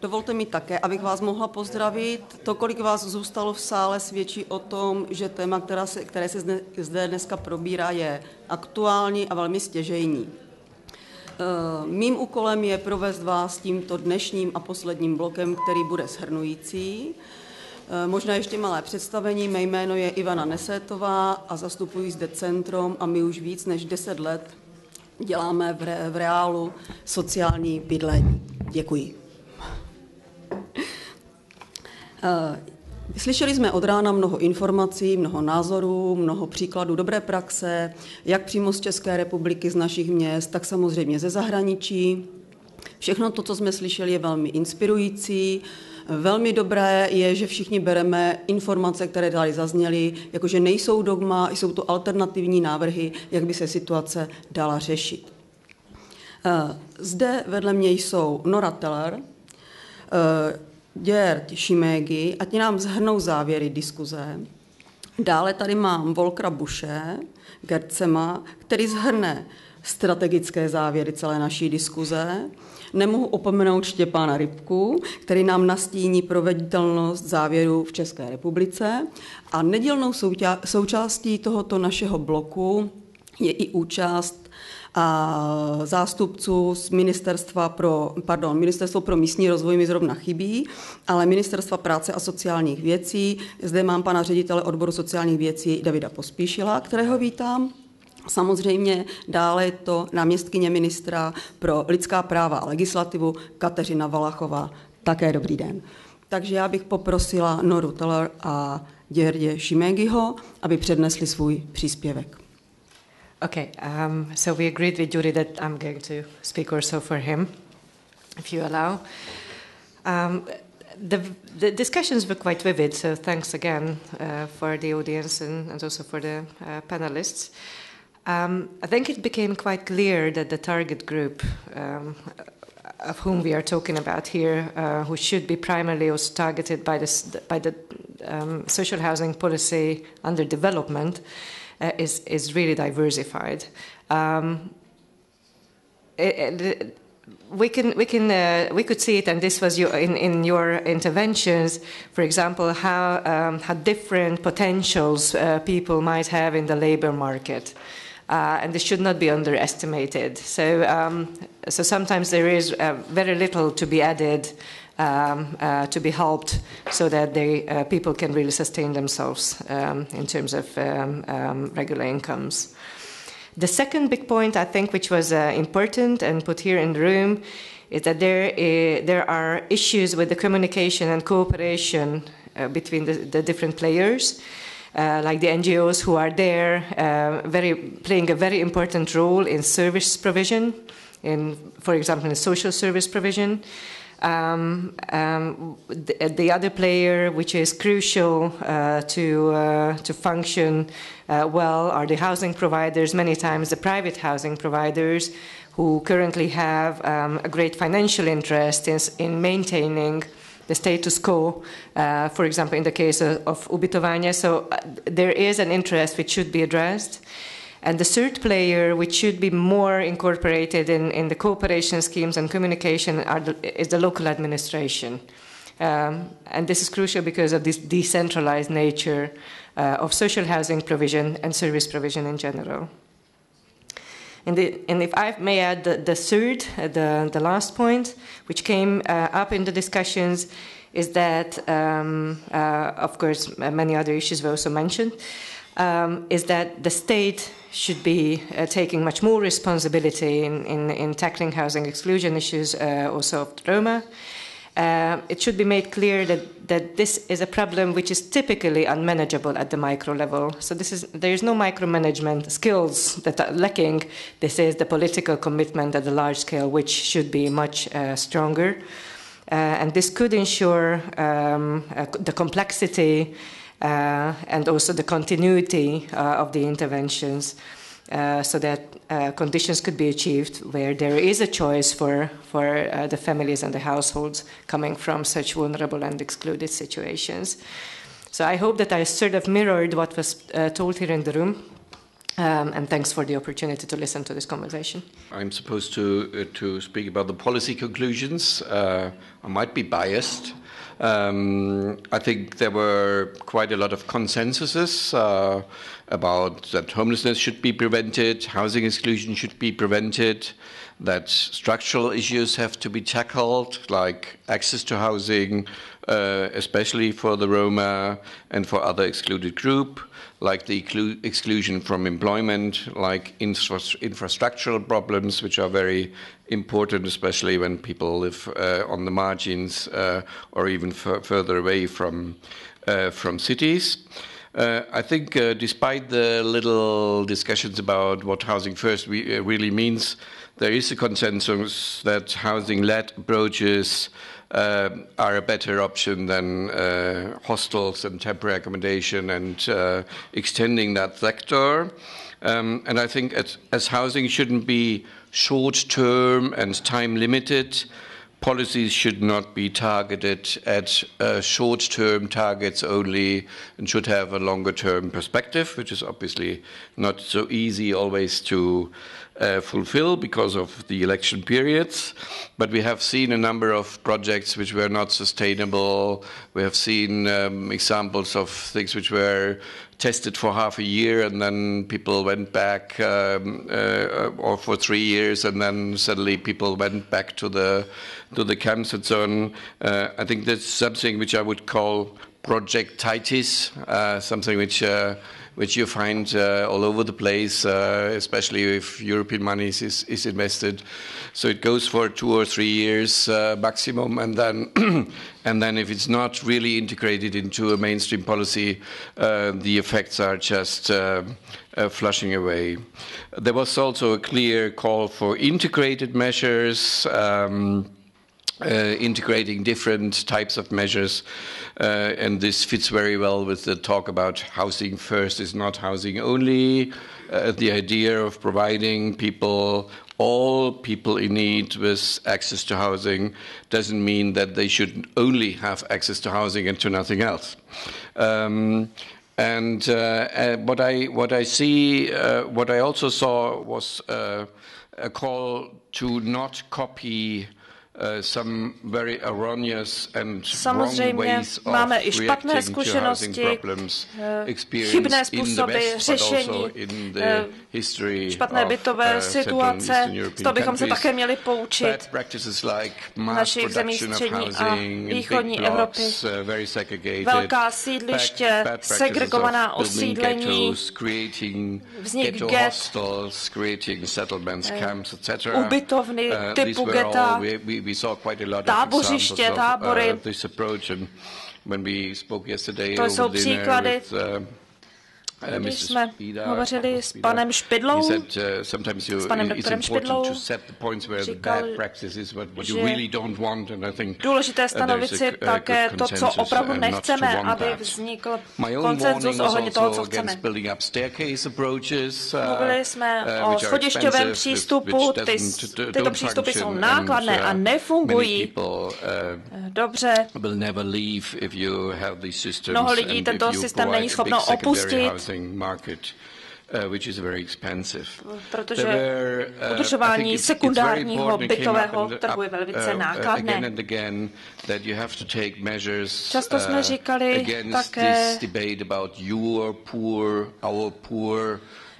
Dovolte mi také, abych vás mohla pozdravit. To, kolik vás zůstalo v sále, svědčí o tom, že téma, která se, které se zde, dneska probírá, je aktuální a velmi stěžejní. Eh, mým úkolem je provést vás tímto dnešním a posledním blokem, který bude shrnující. Eh, možná ještě malé představení. Mé jméno je Ivana Nesétová a zastupuji zde centrum a my už víc než 10 let děláme v reálu sociální bydlení. Děkuji. Eh, slyšeli jsme od rána mnoho informací, mnoho názorů, mnoho příkladů dobré praxe, jak přímo z České republiky, z našich měst, tak samozřejmě ze zahraničí. Všechno to, co jsme slyšeli, je velmi inspirující. Velmi dobré je, že všichni bereme informace, které tady zazněly, jakože nejsou dogma, jsou to alternativní návrhy, jak by se situace dala řešit. Eh, zde vedle mě jsou Nora Teller, eh, Gerd Šimégy a ti nám zhrnou závěry diskuze. Dále tady mám Volkra Buše, Gercema, který zhrne strategické závěry celé naší diskuze. Nemohu opomenout Štěpána Rybku, který nám nastíní proveditelnost závěru v České republice. A nedílnou součástí tohoto našeho bloku je i účast a zástupců z ministerstva pro, pardon, ministerstvo pro místní rozvoj mi zrovna chybí, ale ministerstva práce a sociálních věcí. Zde mám pana ředitele odboru sociálních věcí Davida Pospíšila, kterého vítám. Samozřejmě dále je to náměstkyně ministra pro lidská práva a legislativu Kateřina Valachová. Také dobrý den. Takže já bych poprosila Noru Teller a Děrdě Šimegiho, aby přednesli svůj příspěvek. Okay, um, so we agreed with Judy that I'm going to speak also for him, if you allow. Um, the, the, discussions were quite vivid, so thanks again uh, for the audience and, and also for the uh, panelists. Um, I think it became quite clear that the target group um, of whom we are talking about here, uh, who should be primarily also targeted by, this, by the um, social housing policy under development, uh, is, is really diversified. Um, we can we can uh, we could see it, and this was your, in in your interventions. For example, how um, how different potentials uh, people might have in the labor market uh, and this should not be underestimated. So, um, so sometimes there is uh, very little to be added um, uh, to be helped so that they, uh, people can really sustain themselves um, in terms of um, um, regular incomes. The second big point, I think, which was uh, important and put here in the room, is that there, uh, there are issues with the communication and cooperation between the, the different players uh, like the NGOs who are there, uh, very, playing a very important role in service provision, in, for example, in social service provision. Um, um, the, the, other player, which is crucial uh, to uh, to function uh, well, are the housing providers. Many times, the private housing providers, who currently have um, a great financial interest in, in maintaining the status quo, uh, for example, in the case of, of ubytovania. So uh, there is an interest which should be addressed. And the third player, which should be more incorporated in, in the cooperation schemes and communication, the, is the local administration. Um, and this is crucial because of this decentralized nature uh, of social housing provision and service provision in general. And, the, and if I may add the, the third, uh, the, the last point, which came uh, up in the discussions, is that, um, uh, of course, many other issues were also mentioned, um, is that the state should be uh, taking much more responsibility in, in, in tackling housing exclusion issues, uh, also of Roma. Uh, it should be made clear that, that this is a problem which is typically unmanageable at the micro level. So this is, there is no micromanagement skills that are lacking. This is the political commitment at the large scale, which should be much uh, stronger. Uh, and this could ensure um, uh, the complexity and also the continuity uh, of the interventions. Uh, so that uh, conditions could be achieved where there is a choice for, for uh, the families and the households coming from such vulnerable and excluded situations. So I hope that I sort of mirrored what was uh, told here in the room. Um, and thanks for the opportunity to listen to this conversation. I'm supposed to uh, to speak about the policy conclusions. Uh, I might be biased. Um, I think there were quite a lot of consensuses uh, about that homelessness should be prevented, housing exclusion should be prevented, that structural issues have to be tackled, like access to housing, uh, especially for the Roma and for other excluded group, like the exclu- exclusion from employment, like infra- infrastructural problems, which are very important, especially when people live uh, on the margins uh, or even further away from uh, from cities. Uh, I think, uh, despite the little discussions about what housing first uh, really means, there is a consensus that housing-led approaches uh, are a better option than uh, hostels and temporary accommodation and uh, extending that sector. Um, and I think as, as housing shouldn't be short-term and time-limited, policies should not be targeted at uh, short term targets only and should have a longer term perspective, which is obviously not so easy always to uh, fulfill because of the election periods. But we have seen a number of projects which were not sustainable. We have seen um, examples of things which were tested for half a year and then people went back, um, uh, or for three years, and then suddenly people went back to the to the camps and so on. Uh, I think that's something which I would call projectitis, uh, something which uh, which you find uh, all over the place, uh, especially if European money is, is invested. So it goes for two or three years uh, maximum, and then and then if it's not really integrated into a mainstream policy, the effects are just uh, flushing away. There was also a clear call for integrated measures. Um, uh, integrating different types of measures, uh, and this fits very well with the talk about housing first is not housing only. Uh, the idea of providing people, all people in need, with access to housing doesn't mean that they should only have access to housing and to nothing else. Um, and uh, uh, what I what I see, uh, what I also saw was a call to not copy Uh, Samozřejmě máme i špatné zkušenosti, uh, chybné způsoby řešení špatné bytové situace. Z toho bychom se také měli poučit v našich zemích střední a východní Evropy. Velká sídliště, segregovaná osídlení, vznik get, ubytovny typu geta, tábořiště, tábory. To jsou příklady když jsme hovořili s panem Špidlou, s panem doktorem Špidlou, říkal, že důležité stanovit si také to, co opravdu nechceme, aby vznikl koncenzus ohledně toho, co chceme. Mluvili jsme o schodišťovém přístupu, ty, tyto přístupy jsou nákladné a nefungují. dobře. Mnoho lidí tento systém není schopno opustit housing market Uh, which is very expensive. Protože uh, udržování sekundárního bytového trhu je velice uh, nákladné. Často jsme říkali také,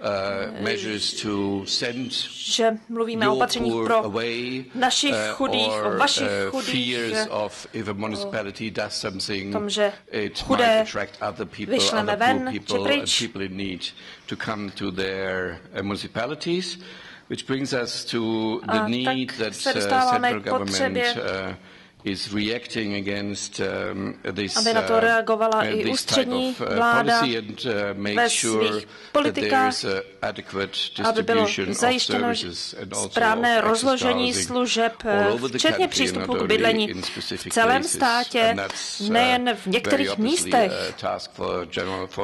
Uh, send že mluvíme o opatřeních pro našich uh, chudých, o vašich uh, chudých, something, tom, že chudé vyšleme ven či pryč. to come to their municipalities, which brings us to the need that central government is reacting against um, this, aby na to uh, reagovala uh, i ústřední uh, vláda and, ve svých politikách, aby bylo zajištěno správné rozložení služeb, včetně přístupu k bydlení v celém státě, nejen v některých místech.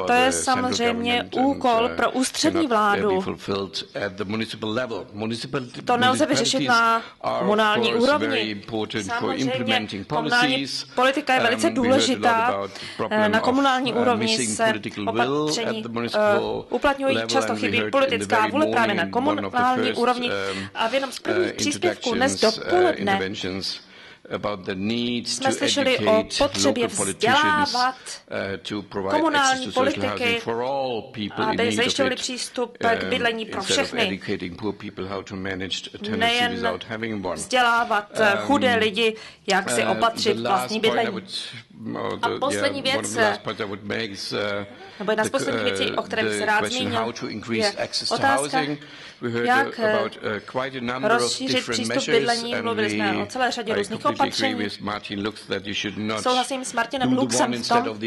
To je samozřejmě úkol pro ústřední vládu. To nelze vyřešit na komunální úrovni. Samozřejmě Nicméně komunální politika je velice um, důležitá. Na komunální uh, úrovni se opatření uh, uplatňují, často chybí politická vůle právě na komunální úrovni. Um, a v jednom z prvních příspěvků dnes dopoledne jsme slyšeli o potřebě vzdělávat uh, komunální politiky, aby zajišťovali přístup k um, bydlení pro všechny. Nejen vzdělávat uh, chudé lidi, jak si uh, opatřit vlastní bydlení. A poslední věc, nebo jedna z posledních věcí, o které bych se rád zmínil, je otázka, jak rozšířit přístup bydlení. Mluvili jsme o celé řadě různých opatření. Souhlasím s Martinem Luxem v tom,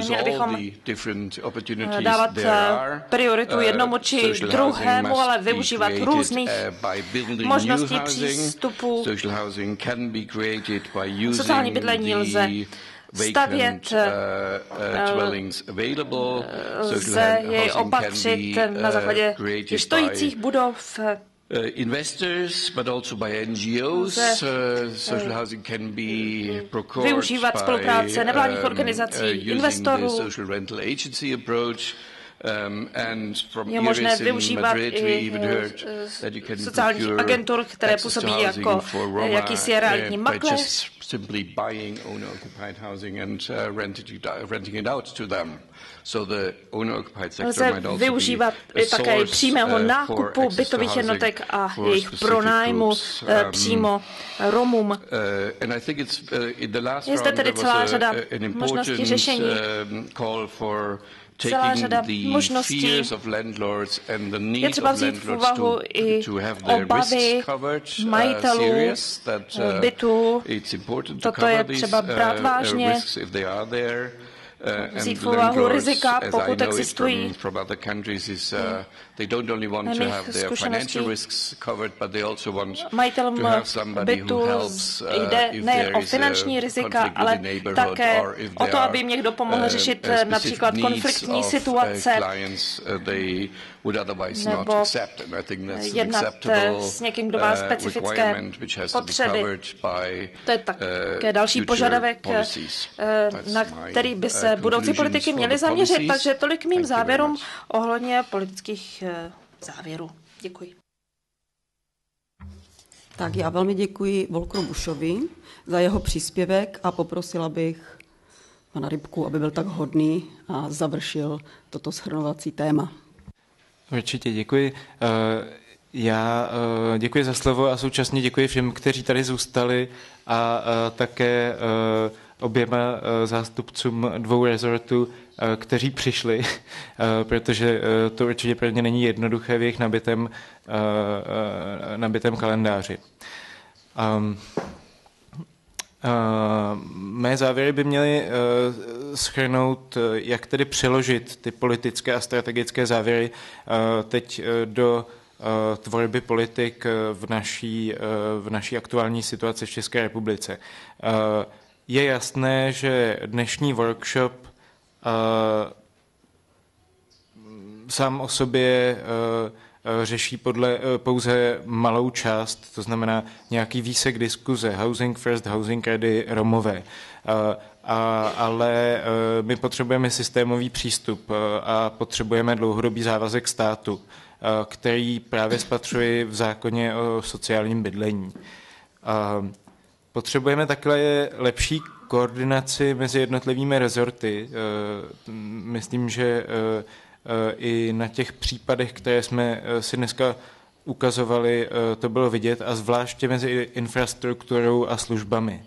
neměli bychom dávat prioritu jednomu či druhému, ale využívat různých možností přístupu. Sociální bydlení lze stavět, lze jej opatřit na základě stojících budov, Uh, investors, but also by NGOs. Uh, social housing can be procured využívat spolupráce nevládních um, organizací, uh, investorů. social rental agency approach. Um, and from je možné využívat i sociálních agentur, které působí jako jakýsi realitní makléř simply buying owner-occupied housing and uh, renting, it, renting it out to them. So the owner-occupied sector might also využívat be také přímého uh, nákupu bytových jednotek a jejich pronájmu uh, um, přímo Romům. Uh, and I think it's, uh, in the last Je zde tedy celá řada možností řešení. Um, call for celá řada možností. Je třeba vzít v úvahu i obavy majitelů bytů. Toto je třeba brát vážně vzít v úvahu rizika, pokud existují. Majitelům bytu jde ne o finanční rizika, ale také o to, aby jim někdo pomohl řešit například konfliktní situace. nebo jednat s někým, kdo má specifické potřeby. To je také další požadavek, na který by se budoucí politiky měly zaměřit. Takže tolik mým závěrům ohledně politických eh, závěrů. Děkuji. Tak já velmi děkuji Volkru Bušovi za jeho příspěvek a poprosila bych pana Rybku, aby byl tak hodný a završil toto shrnovací téma. Určitě děkuji. Eh, já eh, děkuji za slovo a současně děkuji všem, kteří tady zůstali a také oběma eh, zástupcům dvou rezortů, eh, kteří přišli, eh, protože to určitě pro ně není jednoduché v jejich nabitém, nabitém kalendáři. Um, Uh, mé závěry by měly schrnout, jak tedy přeložit ty politické a strategické závěry teď do tvorby politik v naší, v naší aktuální situaci v České republice. Je jasné, že dnešní workshop uh, sám o sobě uh, řeší podle, uh, pouze malou část, to znamená nějaký výsek diskuze, housing first, housing ready, Romové. Uh, a, ale uh, my potřebujeme systémový přístup uh, a potřebujeme dlouhodobý závazek státu, uh, který právě spatřuje v zákoně o sociálním bydlení. Uh, Potřebujeme takhle lepší koordinaci mezi jednotlivými rezorty. Eh, myslím, že eh, eh, i na těch případech, které jsme si dneska ukazovali, to bylo vidět, a zvláště mezi infrastrukturou a službami.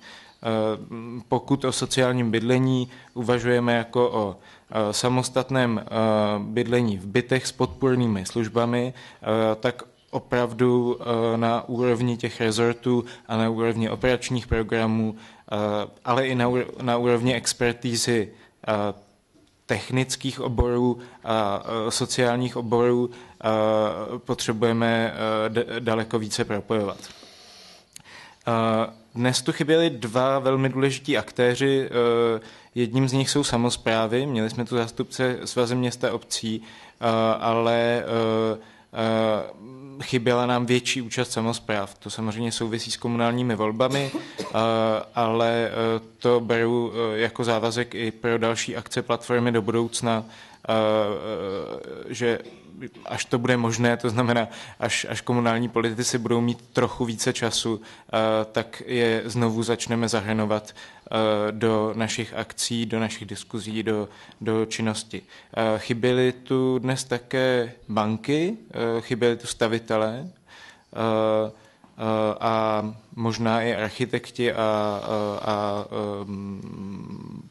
Pokud o sociálním bydlení uvažujeme jako o samostatném bydlení v bytech s podpůrnými službami, tak opravdu eh, na úrovni těch rezortů a na úrovni operačních programů, eh, ale i na úrovni expertízy eh, technických oborů a sociálních oborů potřebujeme daleko více propojovat. Dnes tu chyběli dva velmi důležití aktéři. Jedním z nich jsou samozprávy. Měli jsme tu zástupce Svaze města obcí, ale chyběla nám větší účast samozpráv. To samozřejmě souvisí s komunálními volbami, ale to beru jako závazek i pro další akce platformy do budoucna, že až to bude možné, to znamená, až, až komunální politici budou mít trochu více času, tak je znovu začneme zahrnovat do našich akcí, do našich diskuzí, do, do činnosti. Chyběly tu dnes také banky, chyběly tu stavitelé a možná i architekti a, a, a um,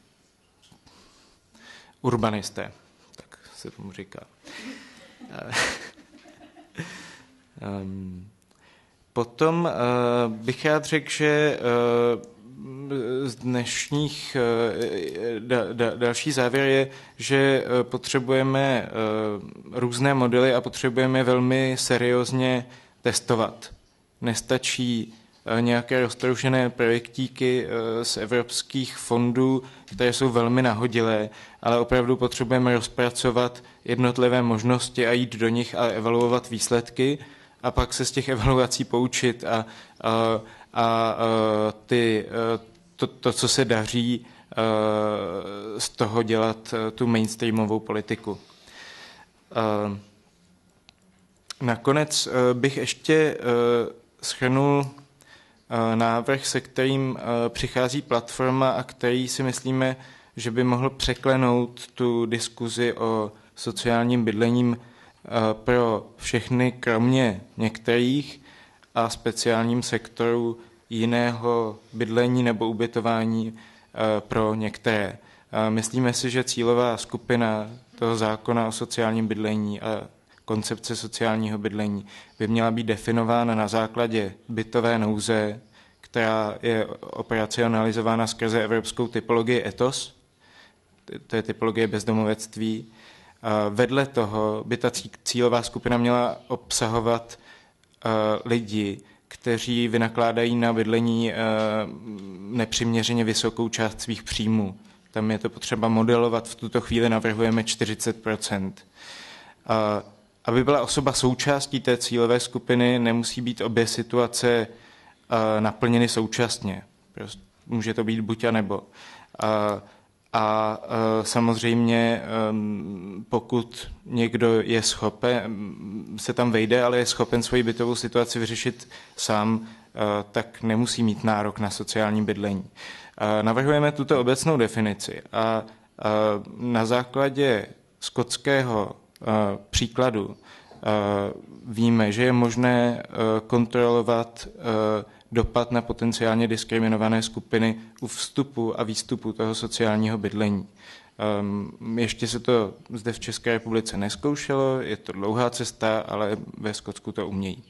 urbanisté, tak se tomu říká. um, potom uh, bych rád řekl, že uh, z dnešních uh, da, da, další závěr je, že uh, potřebujeme uh, různé modely a potřebujeme velmi seriózně testovat. Nestačí nějaké roztroušené projektíky z evropských fondů, které jsou velmi nahodilé, ale opravdu potřebujeme rozpracovat jednotlivé možnosti a jít do nich a evaluovat výsledky a pak se z těch evaluací poučit a, a, a, a ty, to, to, co se daří, z toho dělat tu mainstreamovou politiku. Nakonec bych ještě schrnul návrh, se kterým přichází platforma a který si myslíme, že by mohl překlenout tu diskuzi o sociálním bydlením pro všechny, kromě některých a speciálním sektoru jiného bydlení nebo ubytování pro některé. Myslíme si, že cílová skupina toho zákona o sociálním bydlení a koncepce sociálního bydlení by měla být definována na základě bytové nouze, která je operacionalizována skrze evropskou typologii ETOS, to je typologie bezdomovectví. Vedle toho by ta cílová skupina měla obsahovat lidi, kteří vynakládají na bydlení nepřiměřeně vysokou část svých příjmů. Tam je to potřeba modelovat, v tuto chvíli navrhujeme 40% aby byla osoba součástí té cílové skupiny, nemusí být obě situace naplněny současně. Prostě může to být buď a nebo. A, a samozřejmě, pokud někdo je schopen, se tam vejde, ale je schopen svoji bytovou situaci vyřešit sám, tak nemusí mít nárok na sociální bydlení. Navrhujeme tuto obecnou definici a na základě skotského příkladu víme, že je možné kontrolovat dopad na potenciálně diskriminované skupiny u vstupu a výstupu toho sociálního bydlení. Ještě se to zde v České republice neskoušelo, je to dlouhá cesta, ale ve Skotsku to umějí.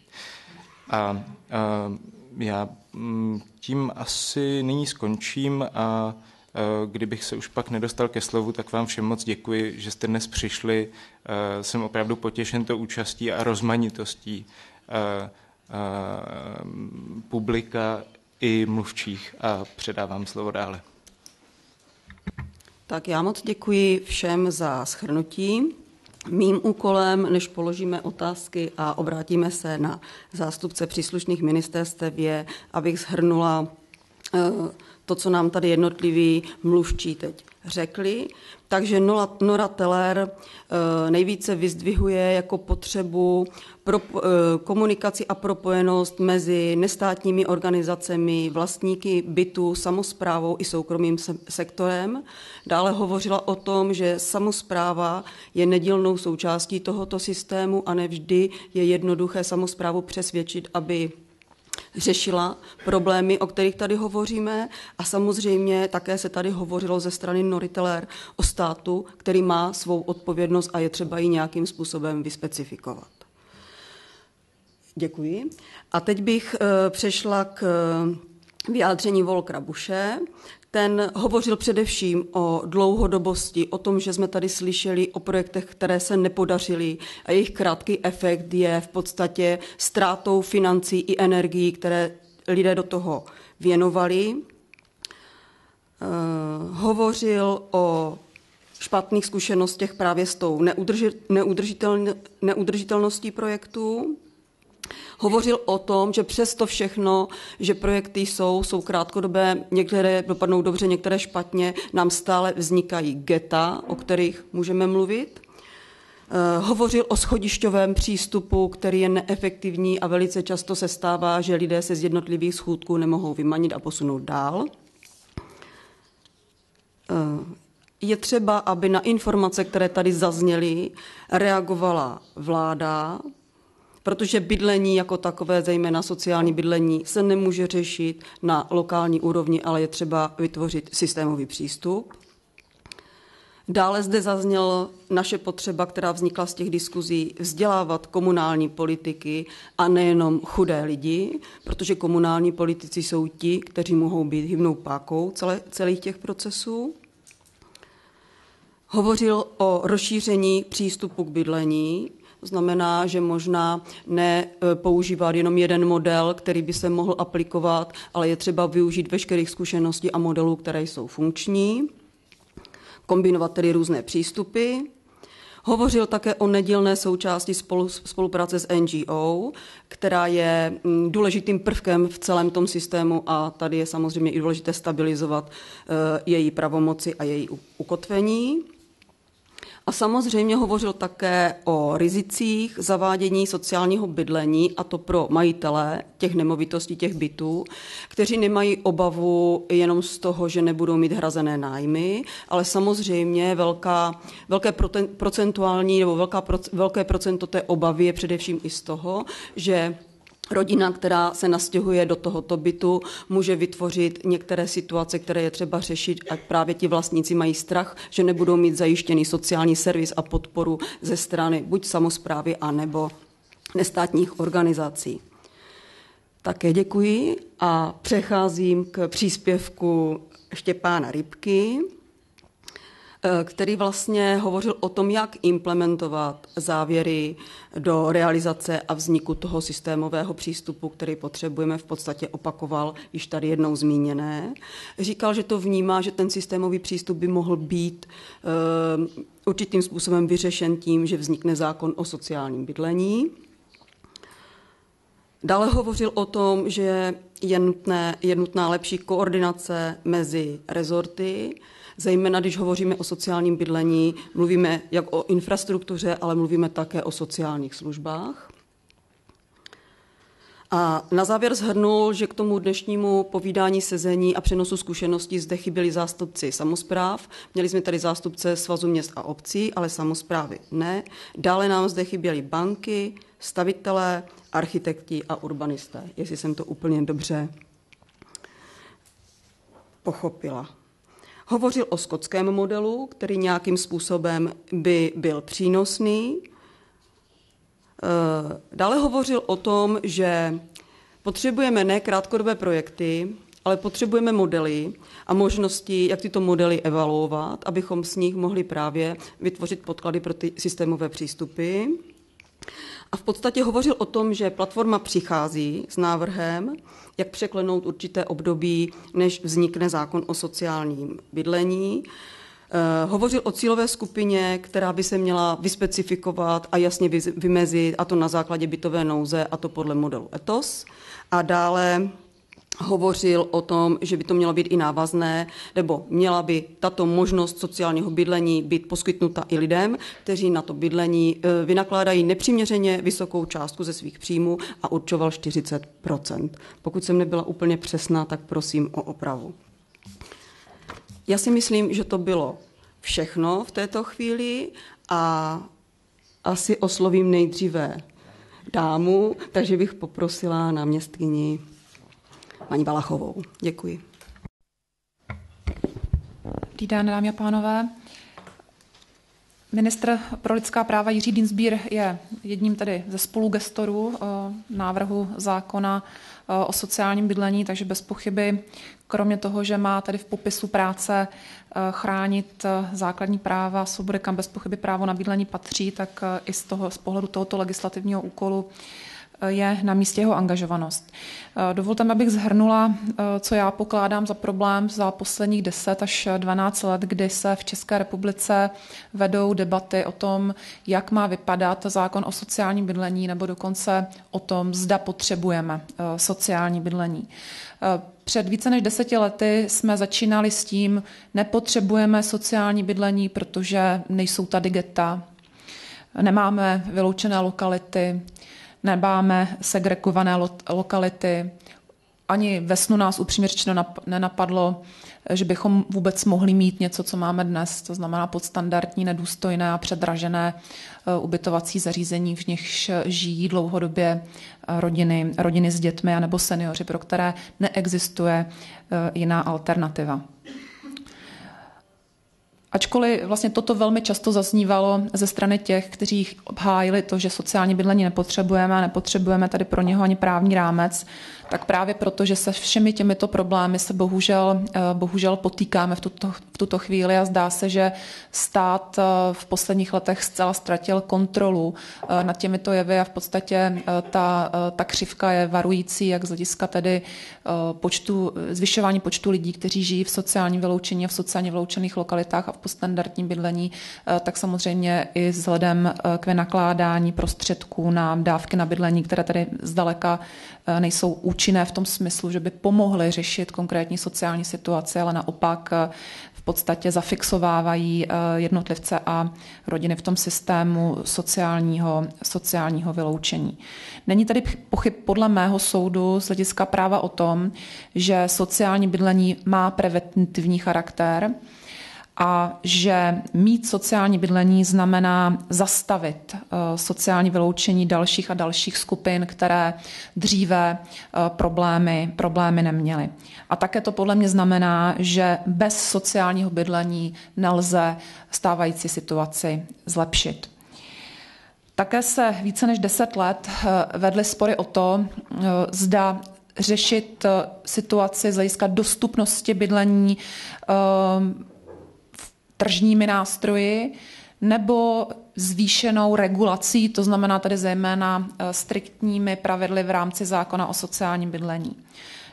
A, já mm, tím asi nyní skončím a kdybych se už pak nedostal ke slovu, tak vám všem moc děkuji, že jste dnes přišli. Jsem opravdu potěšen to účastí a rozmanitostí publika i mluvčích a předávám slovo dále. Tak já moc děkuji všem za schrnutí. Mým úkolem, než položíme otázky a obrátíme se na zástupce příslušných ministerstev, je, abych shrnula eh, to, co nám tady jednotliví mluvčí teď řekli. Takže Nora Teller eh, nejvíce vyzdvihuje jako potřebu pro eh, komunikaci a propojenost mezi nestátními organizacemi, vlastníky bytu, samozprávou i soukromým sektorem. Dále hovořila o tom, že samozpráva je nedílnou součástí tohoto systému a nevždy je jednoduché samozprávu přesvědčit, aby řešila problémy, o kterých tady hovoříme a samozřejmě také se tady hovořilo ze strany Noriteler o státu, který má svou odpovědnost a je třeba ji nějakým způsobem vyspecifikovat. Děkuji. A teď bych eh, přešla k eh, vyjádření Volkra Buše, ten hovořil především o dlouhodobosti, o tom, že jsme tady slyšeli o projektech, které se nepodařily a jejich krátký efekt je v podstatě ztrátou financí i energií, které lidé do toho věnovali. Uh, hovořil o špatných zkušenostech právě s tou neudržitel, neudržitelností projektů Hovořil o tom, že přesto všechno, že projekty jsou, jsou krátkodobé, některé dopadnou dobře, některé špatně, nám stále vznikají geta, o kterých můžeme mluvit. Eh, hovořil o schodišťovém přístupu, který je neefektivní a velice často se stává, že lidé se z jednotlivých schůdků nemohou vymanit a posunout dál. Eh, je třeba, aby na informace, které tady zazněly, reagovala vláda, protože bydlení jako takové, zejména sociální bydlení, se nemůže řešit na lokální úrovni, ale je třeba vytvořit systémový přístup. Dále zde zazněl naše potřeba, která vznikla z těch diskuzí, vzdělávat komunální politiky a nejenom chudé lidi, protože komunální politici jsou ti, kteří mohou být hybnou pákou celé, celých těch procesů. Hovořil o rozšíření přístupu k bydlení, znamená, že možná nepoužívat jenom jeden model, který by se mohl aplikovat, ale je třeba využít veškerých zkušeností a modelů, které jsou funkční, kombinovat tedy různé přístupy. Hovořil také o nedílné součásti spolupráce s NGO, která je mm, důležitým prvkem v celém tom systému a tady je samozřejmě i důležité stabilizovat eh, její pravomoci a její ukotvení. A samozřejmě hovořil také o rizicích zavádění sociálního bydlení, a to pro majitele těch nemovitostí, těch bytů, kteří nemají obavu jenom z toho, že nebudou mít hrazené nájmy, ale samozřejmě velká, velké procentuální nebo velká, velké procento té obavy je především i z toho, že Rodina, která se nastěhuje do tohoto bytu, může vytvořit některé situace, které je třeba řešit a právě ti vlastníci mají strach, že nebudou mít zajištěný sociální servis a podporu ze strany buď samozprávy, anebo nestátních organizací. Také děkuji a přecházím k příspěvku Štěpána Rybky. Eh, který vlastně hovořil o tom, jak implementovat závěry do realizace a vzniku toho systémového přístupu, který potřebujeme, v podstatě opakoval již tady jednou zmíněné. Říkal, že to vnímá, že ten systémový přístup by mohl být uh, určitým způsobem vyřešen tím, že vznikne zákon o sociálním bydlení. Dále hovořil o tom, že je, nutné, je nutná lepší koordinace mezi rezorty, Zejména když hovoříme o sociálním bydlení, mluvíme jak o infrastruktuře, ale mluvíme také o sociálních službách. A na závěr zhrnul, že k tomu dnešnímu povídání sezení a přenosu zkušeností zde chyběli zástupci samozpráv. Měli jsme tady zástupce Svazu měst a obcí, ale samozprávy ne. Dále nám zde chyběly banky, stavitelé, architekti a urbanisté, jestli jsem to úplně dobře pochopila. Hovořil o skotském modelu, který nějakým způsobem by byl přínosný. Eh, dále hovořil o tom, že potřebujeme ne krátkodobé projekty, ale potřebujeme modely a možnosti, jak tyto modely evaluovat, abychom s nich mohli právě vytvořit podklady pro ty systémové přístupy. A v podstatě hovořil o tom, že platforma přichází s návrhem, jak překlenout určité období, než vznikne zákon o sociálním bydlení. Eh, hovořil o cílové skupině, která by se měla vyspecifikovat a jasně vymezit, a to na základě bytové nouze, a to podle modelu ETOS. A dále hovořil o tom, že by to mělo být i návazné, nebo měla by tato možnost sociálního bydlení být poskytnuta i lidem, kteří na to bydlení eh, vynakládají nepřiměřeně vysokou částku ze svých příjmů a určoval 40% Pokud jsem nebyla úplně přesná, tak prosím o opravu. Já si myslím, že to bylo všechno v této chvíli a asi oslovím nejdříve dámu, takže bych poprosila náměstkyni paní Balachovou. Děkuji. Dobrý den, dámy a pánové. Ministr pro lidská práva Jiří Dinsbír je jedním tedy ze spolugestorů eh, návrhu zákona eh, o sociálním bydlení, takže bez pochyby, kromě toho, že má tady v popisu práce eh, chránit základní práva, svobody, kam bez pochyby právo na bydlení patří, tak i z, toho, z pohledu tohoto legislativního úkolu je na místě jeho angažovanost. Dovolte mi, abych zhrnula, co já pokládám za problém za posledních 10 až 12 let, kdy se v České republice vedou debaty o tom, jak má vypadat zákon o sociálním bydlení, nebo dokonce o tom, zda potřebujeme sociální bydlení. Před více než deseti lety jsme začínali s tím, nepotřebujeme sociální bydlení, protože nejsou tady geta, nemáme vyloučené lokality, nemáme segregované lo- lokality. Ani ve snu nás upřímně řečeno nenapadlo, že bychom vůbec mohli mít něco, co máme dnes, to znamená podstandardní, nedůstojné a předražené eh, ubytovací zařízení, v nichž žijí dlouhodobě eh, rodiny, rodiny s dětmi anebo seniori, pro které neexistuje eh, jiná alternativa. Ačkoliv vlastně toto velmi často zaznívalo ze strany těch, kteří obhájili to, že sociální bydlení nepotřebujeme a nepotřebujeme tady pro něho ani právní rámec, tak právě proto, že se všemi těmito problémy se bohužel, eh, bohužel potýkáme v tuto, v tuto chvíli a zdá se, že stát eh, v posledních letech zcela ztratil kontrolu eh, nad těmito jevy a v podstatě ta, ta křivka je varující, jak z hlediska tedy počtu, zvyšování počtu lidí, kteří žijí v sociálním vyloučení a v sociálně vyloučených lokalitách a v postandardním bydlení, tak samozřejmě i vzhledem k vynakládání prostředků na dávky na bydlení, které tedy zdaleka nejsou účinné v tom smyslu, že by pomohly řešit konkrétní sociální situaci, ale naopak eh, v podstatě zafixovávají eh, jednotlivce a rodiny v tom systému sociálního, sociálního vyloučení. Není tady pochyb podle mého soudu z hlediska práva o tom, že sociální bydlení má preventivní charakter, a že mít sociální bydlení znamená zastavit eh, sociální vyloučení dalších a dalších skupin, které dříve eh, problémy, problémy neměly. A také to podle mě znamená, že bez sociálního bydlení nelze stávající situaci zlepšit. Také se více než deset let eh, vedly spory o to, zda řešit situaci z hlediska dostupnosti bydlení tržními nástroji nebo zvýšenou regulací, to znamená tady zejména eh, striktními pravidly v rámci zákona o sociálním bydlení.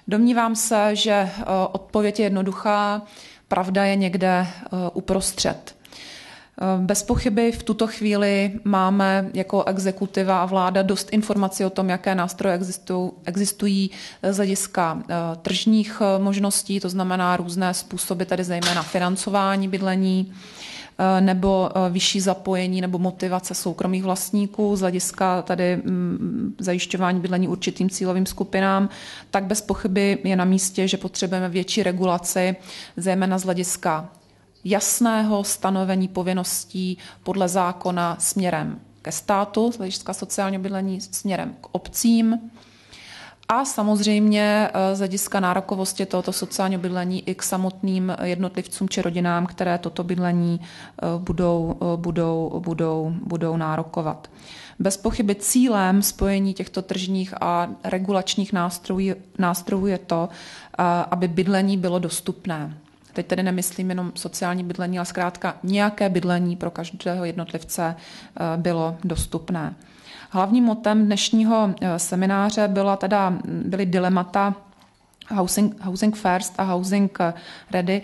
Domnívám se, že eh, odpověď je jednoduchá, pravda je někde eh, uprostřed. Bez pochyby v tuto chvíli máme jako exekutiva a vláda dost informací o tom, jaké nástroje existují, z hlediska eh, tržních eh, možností, to znamená různé způsoby, tady zejména financování bydlení, eh, nebo vyšší zapojení nebo motivace soukromých vlastníků z hlediska tady mm, zajišťování bydlení určitým cílovým skupinám, tak bez pochyby je na místě, že potřebujeme větší regulaci, zejména z hlediska jasného stanovení povinností podle zákona směrem ke státu, z hlediska sociálního bydlení směrem k obcím a samozřejmě eh, z hlediska nárokovosti tohoto sociálního bydlení i k samotným jednotlivcům či rodinám, které toto bydlení eh, budou, eh, budou, budou, budou nárokovat. Bez pochyby cílem spojení těchto tržních a regulačních nástrojů, nástrojů je to, aby bydlení bylo dostupné. Teď tedy nemyslím jenom sociální bydlení, ale zkrátka nějaké bydlení pro každého jednotlivce eh, bylo dostupné. Hlavním motem dnešního eh, semináře byla teda, byly dilemata housing, housing First a Housing Ready.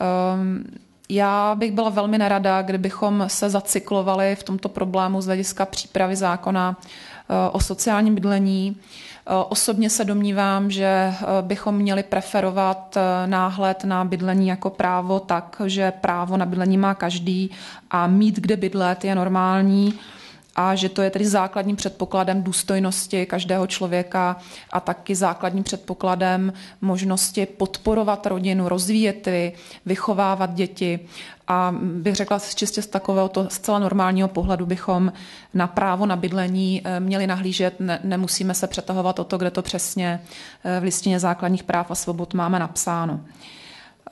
Ehm, já bych byla velmi nerada, kdybychom se zacyklovali v tomto problému z hlediska přípravy zákona eh, o sociálním bydlení. Eh, osobně se domnívám, že eh, bychom měli preferovat náhled na bydlení jako právo tak, že právo na bydlení má každý a mít kde bydlet je normální a že to je tedy základním předpokladem důstojnosti každého člověka a taky základním předpokladem možnosti podporovat rodinu, rozvíjet ji, vychovávat děti. A bych řekla čistě z takového to zcela normálního pohledu bychom na právo na bydlení eh, měli nahlížet, ne, nemusíme se přetahovat o to, kde to přesně eh, v listině základních práv a svobod máme napsáno.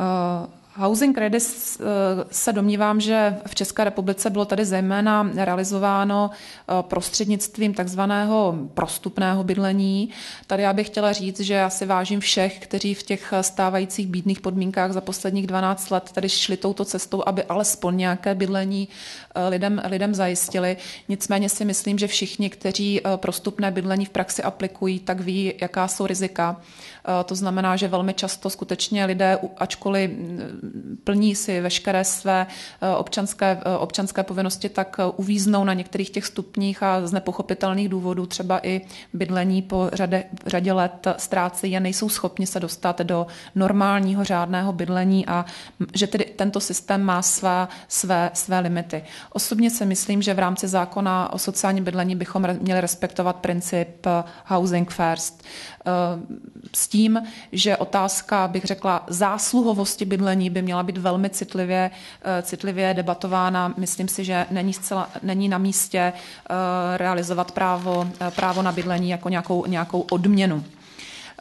Eh, Housing credits eh, se domnívám, že v České republice bylo tady zejména realizováno eh, prostřednictvím takzvaného prostupného bydlení. Tady já bych chtěla říct, že já si vážím všech, kteří v těch stávajících bídných podmínkách za posledních 12 let tady šli touto cestou, aby alespoň nějaké bydlení lidem, lidem zajistili. Nicméně si myslím, že všichni, kteří prostupné bydlení v praxi aplikují, tak ví, jaká jsou rizika. To znamená, že velmi často skutečně lidé, ačkoliv plní si veškeré své eh, občanské, eh, občanské povinnosti, tak eh, uvíznou na některých těch stupních a z nepochopitelných důvodů třeba i bydlení po řadě, řadě let ztrácí a nejsou schopni se dostat do normálního řádného bydlení a že tedy tento systém má své, své, své limity. Osobně si myslím, že v rámci zákona o sociálním bydlení bychom měli respektovat princip housing first. S tím, že otázka, bych řekla, zásluhovosti bydlení by měla být velmi citlivě, eh, citlivě debatována. Myslím si, že není, zcela, není na místě eh, realizovat právo, eh, právo na bydlení jako nějakou, nějakou odměnu.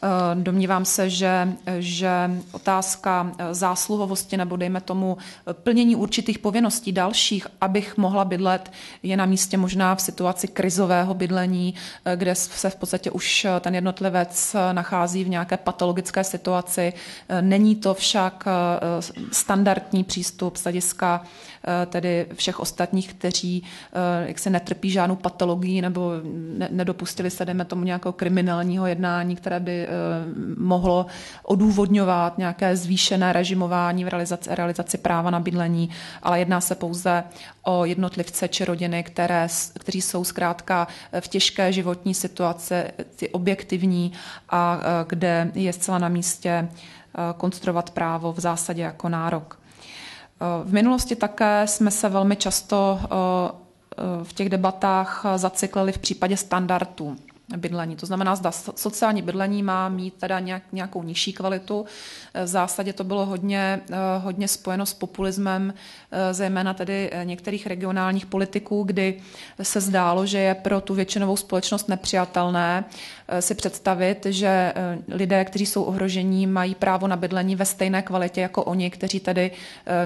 Eh, domnívám se, že, že otázka eh, zásluhovosti nebo dejme tomu eh, plnění určitých povinností dalších, abych mohla bydlet, je na místě možná v situaci krizového bydlení, kde se v podstatě už ten jednotlivec nachází v nějaké patologické situaci. Není to však standardní přístup z hlediska tedy všech ostatních, kteří jak se netrpí žádnou patologii nebo nedopustili se, dejme tomu, nějakého kriminálního jednání, které by Eh, mohlo odůvodňovat nějaké zvýšené režimování v realizaci, realizaci práva na bydlení, ale jedná se pouze o jednotlivce či rodiny, které, kteří jsou zkrátka v těžké životní situaci, ty objektivní a eh, kde je zcela na místě eh, konstruovat právo v zásadě jako nárok. V minulosti také jsme se velmi často v těch debatách zacyklili v případě standardů bydlení. To znamená, zda sociální bydlení má mít teda nějak, nějakou nižší kvalitu. V zásadě to bylo hodně, eh, hodně spojeno s populismem, eh, zejména tedy eh, některých regionálních politiků, kdy se zdálo, že je pro tu většinovou společnost nepřijatelné si představit, že lidé, kteří jsou ohrožení, mají právo na bydlení ve stejné kvalitě jako oni, kteří tedy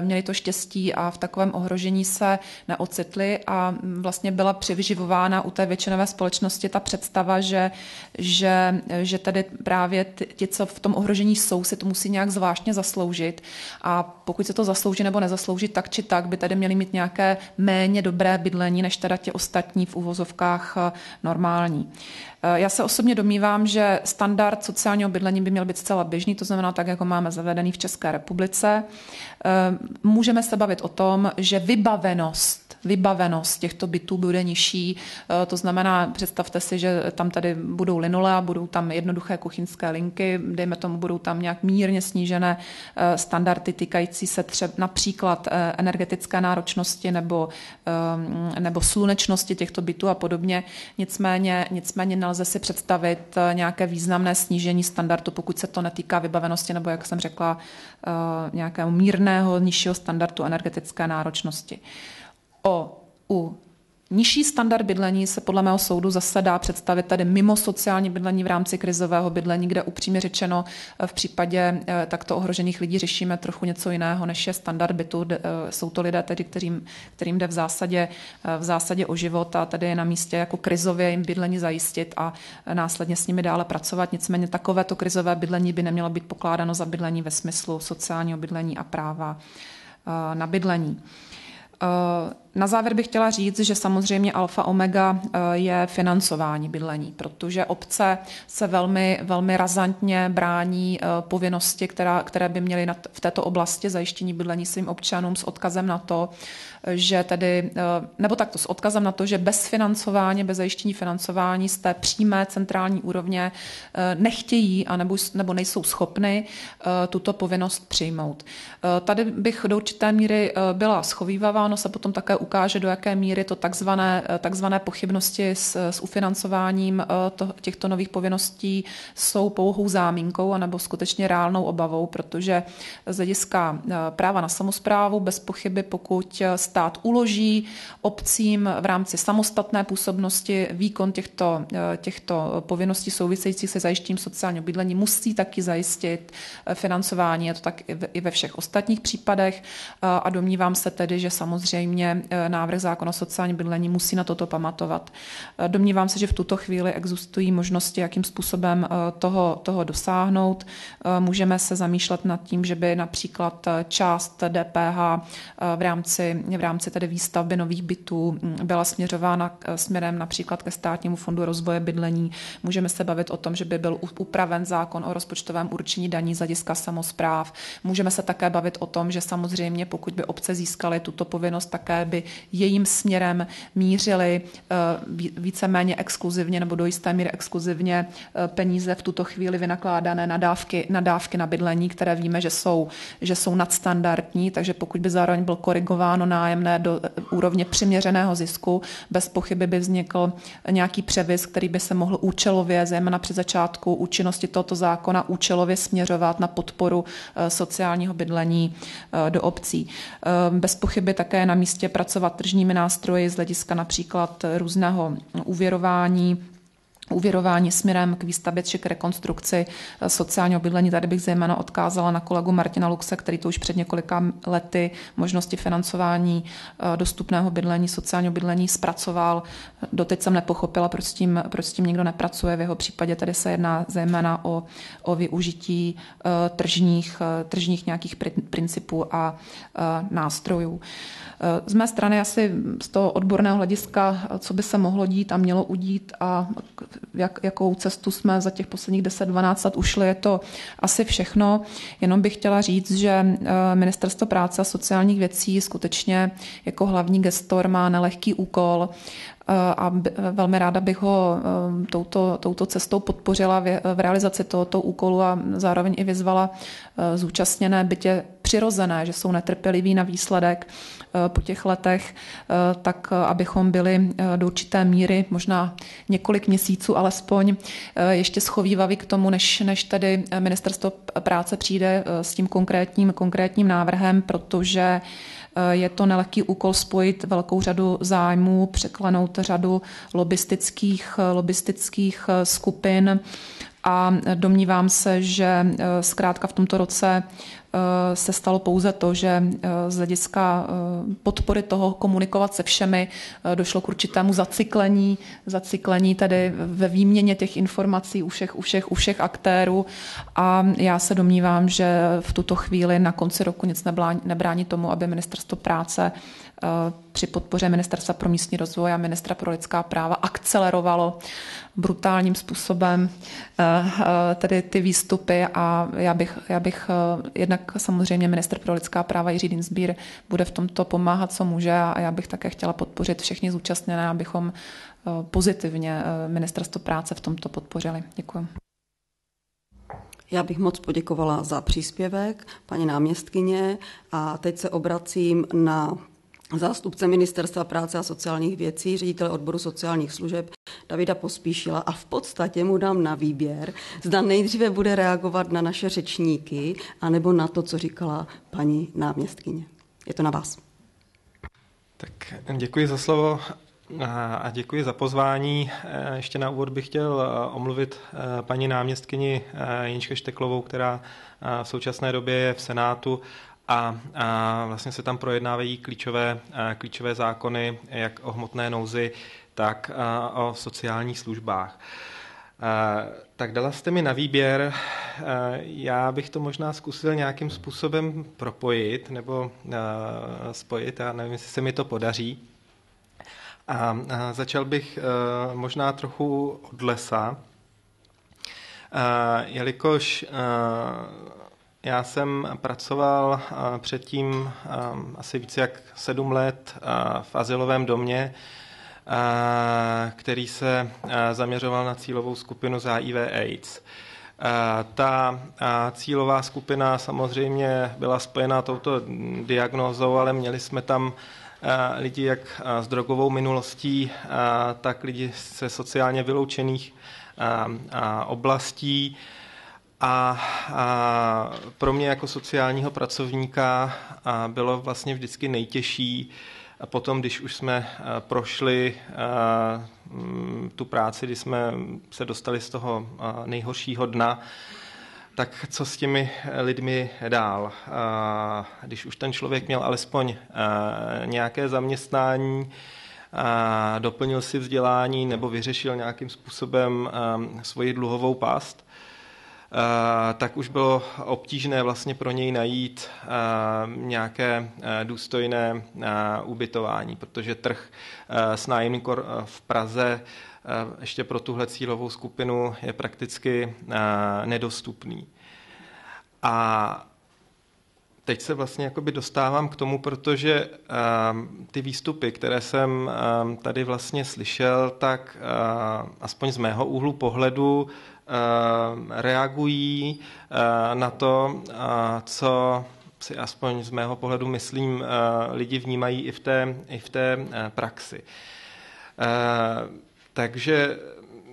měli to štěstí a v takovém ohrožení se neocitli a mm, vlastně byla přivyživována u té většinové společnosti ta představa, že, že, že tady právě ti, co v tom ohrožení jsou, si to musí nějak zvláštně zasloužit a pokud se to zaslouží nebo nezaslouží, tak či tak by tady měli mít nějaké méně dobré bydlení, než teda ti ostatní v uvozovkách eh, normální. Eh, já se osobně domývám, že standard sociálního bydlení by měl být zcela běžný, to znamená tak, jako máme zavedený v České republice. Eh, můžeme se bavit o tom, že vybavenost vybavenost těchto bytů bude nižší. Eh, to znamená, představte si, že tam tady budou linole, budou tam jednoduché kuchyňské linky, dejme tomu, budou tam nějak mírně snížené standardy týkající se třeba například energetické náročnosti nebo, nebo slunečnosti těchto bytů a podobně. Nicméně, nicméně nelze si představit nějaké významné snížení standardu, pokud se to netýká vybavenosti nebo, jak jsem řekla, nějakého mírného nižšího standardu energetické náročnosti. O, u Nižší standard bydlení se podle mého soudu zase dá představit tady mimo sociální bydlení v rámci krizového bydlení, kde upřímně řečeno v případě eh, takto ohrožených lidí řešíme trochu něco jiného, než je standard bytu. Eh, jsou to lidé, tedy, kterým, kterým jde v zásadě, eh, v zásadě o život a tady je na místě jako krizově jim bydlení zajistit a následně s nimi dále pracovat. Nicméně takovéto krizové bydlení by nemělo být pokládáno za bydlení ve smyslu sociálního bydlení a práva na bydlení. Eh, na závěr bych chtěla říct, že samozřejmě alfa omega eh, je financování bydlení, protože obce se velmi, velmi razantně brání eh, povinnosti, která, které by měly v této oblasti zajištění bydlení svým občanům s odkazem na to, že tedy, eh, nebo takto s odkazem na to, že bez financování, bez zajištění financování z té přímé centrální úrovně eh, nechtějí a nebo, nebo nejsou schopny eh, tuto povinnost přijmout. Tady bych do určité míry byla schovývavá, ono se potom také ukáže, do jaké míry to takzvané, takzvané pochybnosti s, s ufinancováním to, těchto nových povinností jsou pouhou zámínkou anebo skutečně reálnou obavou, protože z hlediska práva na samozprávu bez pochyby, pokud stát uloží obcím v rámci samostatné působnosti výkon těchto, těchto povinností souvisejících se zajištěním sociálního bydlení, musí taky zajistit financování, je to tak i ve všech ostatních případech a domnívám se tedy, že samozřejmě návrh zákona o sociálním bydlení musí na toto pamatovat. Domnívám se, že v tuto chvíli existují možnosti, jakým způsobem toho, toho dosáhnout. Můžeme se zamýšlet nad tím, že by například část DPH v rámci, v rámci tedy výstavby nových bytů byla směřována směrem například ke státnímu fondu rozvoje bydlení. Můžeme se bavit o tom, že by byl upraven zákon o rozpočtovém určení daní z hlediska samozpráv. Můžeme se také bavit o tom, že samozřejmě pokud by obce získaly tuto povinnost, také by jejím směrem mířily eh, víceméně exkluzivně nebo do jisté míry exkluzivně eh, peníze v tuto chvíli vynakládané na dávky, na dávky na bydlení, které víme, že jsou, že jsou nadstandardní, takže pokud by zároveň byl korigováno nájemné do eh, úrovně přiměřeného zisku, bez pochyby by vznikl nějaký převis, který by se mohl účelově, zejména při začátku účinnosti tohoto zákona, účelově směřovat na podporu sociálního bydlení do obcí. Bez pochyby také na místě pracovat tržními nástroji z hlediska například různého uvěrování, uvěrování směrem k výstavbě či k rekonstrukci eh, sociálního bydlení. Tady bych zejména odkázala na kolegu Martina Luxe, který to už před několika lety možnosti financování eh, dostupného bydlení, sociálního bydlení zpracoval. Doteď jsem nepochopila, proč s tím, proč s tím nikdo nepracuje. V jeho případě tady se jedná zejména o, o využití eh, tržních, tržních nějakých principů a nástrojů. Z mé strany asi z toho odborného hlediska, co by se mohlo dít a mělo udít a jak, jakou cestu jsme za těch posledních 10-12 let ušli, je to asi všechno. Jenom bych chtěla říct, že eh, Ministerstvo práce a sociálních věcí skutečně jako hlavní gestor má nelehký úkol eh, a velmi ráda bych ho eh, touto, touto cestou podpořila v realizaci tohoto úkolu a zároveň i vyzvala zúčastněné bytě přirozené, že jsou netrpěliví na výsledek Eh, po těch letech, eh, tak eh, abychom byli do určité míry, možná několik měsíců alespoň, ještě schovývaví k tomu, než, než tedy ministerstvo práce přijde s tím konkrétním, konkrétním návrhem, protože je to nelehký úkol spojit velkou řadu zájmů, překlenout řadu lobistických, lobistických skupin. A domnívám se, že zkrátka v tomto roce se stalo pouze to, že eh, z hlediska eh, podpory toho komunikovat se všemi došlo k určitému zacyklení, zacyklení tedy ve výměně těch informací u všech, u všech, u všech aktérů. A já se domnívám, že v tuto chvíli na konci roku nic nebrání tomu, aby ministerstvo práce při podpoře Ministerstva pro místní rozvoj a ministra pro lidská práva akcelerovalo brutálním způsobem eh, eh, tedy ty výstupy a já bych, já bych eh, jednak samozřejmě minister pro lidská práva Jiří Dinsbír bude v tomto pomáhat, co může a já bych také chtěla podpořit všechny zúčastněné, abychom pozitivně ministerstvo práce v tomto podpořili. Děkuji. Já bych moc poděkovala za příspěvek, paní náměstkyně, a teď se obracím na zástupce Ministerstva práce a sociálních věcí, ředitel odboru sociálních služeb Davida Pospíšila a v podstatě mu dám na výběr, zda nejdříve bude reagovat na naše řečníky, anebo na to, co říkala paní náměstkyně. Je to na vás. Tak děkuji za slovo a děkuji za pozvání. Ještě na úvod bych chtěl omluvit paní náměstkyni Jinčke Šteklovou, která v současné době je v Senátu a, a vlastně se tam projednávají klíčové, klíčové zákony, jak o hmotné nouzi, tak o sociálních službách. Tak dala jste mi na výběr, já bych to možná zkusil nějakým způsobem propojit nebo spojit, já nevím, jestli se mi to podaří. A začal bych možná trochu od lesa, jelikož já jsem pracoval předtím asi více jak sedm let v asilovém domě, který se zaměřoval na cílovou skupinu za HIV AIDS. Ta cílová skupina samozřejmě byla spojena touto diagnózou, ale měli jsme tam lidi jak s drogovou minulostí, tak lidi se sociálně vyloučených oblastí. A, a pro mě jako sociálního pracovníka bylo vlastně vždycky nejtěžší a potom, když už jsme prošli tu práci, kdy jsme se dostali z toho nejhoršího dna, tak co s těmi lidmi dál? Když už ten člověk měl alespoň nějaké zaměstnání, doplnil si vzdělání nebo vyřešil nějakým způsobem svoji dluhovou past, tak už bylo obtížné vlastně pro něj najít nějaké důstojné ubytování, protože trh s nájemným v Praze ještě pro tuhle cílovou skupinu je prakticky nedostupný. A teď se vlastně jakoby dostávám k tomu, protože ty výstupy, které jsem tady vlastně slyšel, tak aspoň z mého úhlu pohledu reagují uh, na to, uh, co si aspoň z mého pohledu myslím, lidi vnímají i v té, i v té praxi. Takže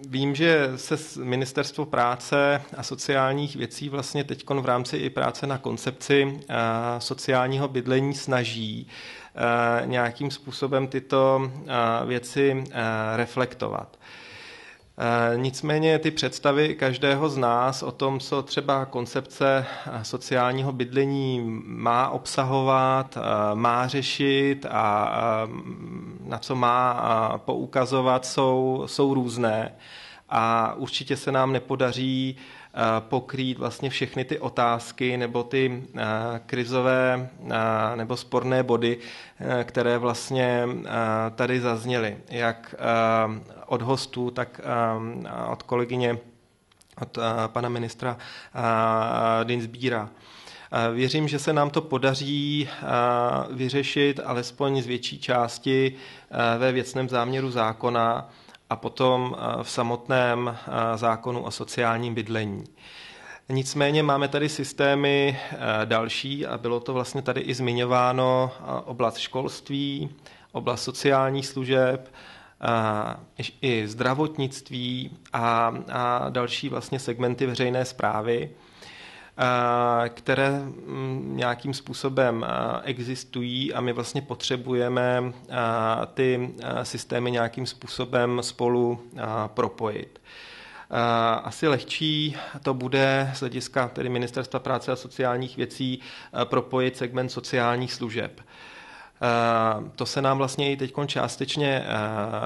Vím, že se Ministerstvo práce a sociálních věcí vlastně teď v rámci i práce na koncepci eh, sociálního bydlení snaží eh, nějakým způsobem tyto eh, věci reflektovat. Nicméně ty představy každého z nás o tom, co třeba koncepce sociálního bydlení má obsahovat, má řešit a na co má poukazovat, jsou, jsou různé. A určitě se nám nepodaří pokrýt vlastně všechny ty otázky nebo ty krizové nebo sporné body, které vlastně tady zazněly, jak od hostů, tak od kolegyně, od pana ministra Dinsbíra. Věřím, že se nám to podaří vyřešit alespoň z větší části ve věcném záměru zákona a potom v samotném zákonu o sociálním bydlení. Nicméně máme tady systémy další a bylo to vlastně tady i zmiňováno oblast školství, oblast sociálních služeb, i zdravotnictví a, a další vlastně segmenty veřejné zprávy, které mm, nějakým způsobem existují a my vlastně potřebujeme ty systémy nějakým způsobem spolu propojit. Asi lehčí to bude z hlediska tedy Ministerstva práce a sociálních věcí propojit segment sociálních služeb. To se nám vlastně i teď částečně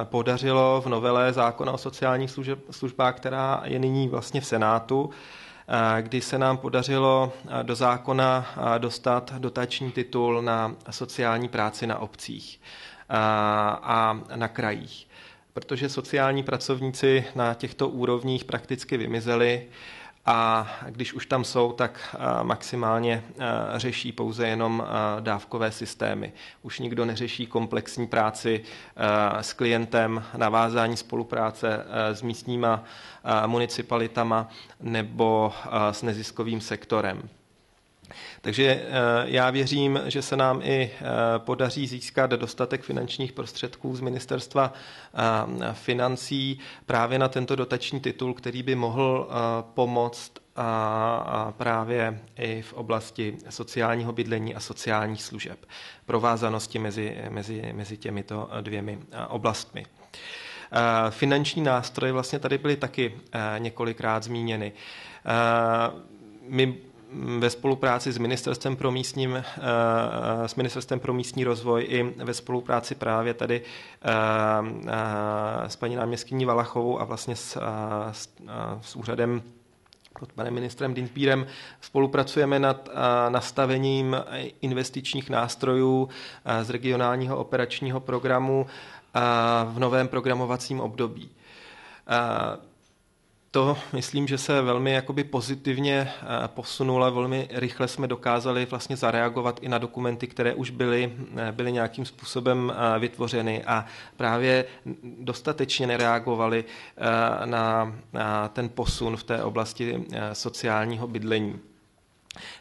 podařilo v novele zákona o sociálních službách, která je nyní vlastně v Senátu, kdy se nám podařilo do zákona dostat dotační titul na sociální práci na obcích a na krajích. Protože sociální pracovníci na těchto úrovních prakticky vymizeli, a když už tam jsou, tak maximálně řeší pouze jenom dávkové systémy. Už nikdo neřeší komplexní práci s klientem, navázání spolupráce s místníma municipalitama nebo s neziskovým sektorem. Takže eh, já věřím, že se nám i eh, podaří získat dostatek finančních prostředků z ministerstva eh, financí právě na tento dotační titul, který by mohl pomoct a právě i v oblasti sociálního bydlení a sociálních služeb. Provázanosti mezi, mezi, mezi těmito dvěmi oblastmi. Finanční nástroje vlastně tady byly taky několikrát zmíněny. My ve spolupráci s Ministerstvem pro, místním, eh, s Ministerstvem pro místní rozvoj i ve spolupráci právě tady eh, eh, s paní náměstkyní Valachovou a vlastně s, s, s úřadem pod panem ministrem Dinsbírem spolupracujeme nad nastavením investičních nástrojů z regionálního operačního programu v novém programovacím období to myslím, že se velmi jakoby pozitivně eh, posunulo a velmi rychle jsme dokázali vlastně zareagovat i na dokumenty, které už byly, eh, byly nějakým způsobem eh, vytvořeny a právě dostatečně nereagovali na, na ten posun v té oblasti sociálního bydlení.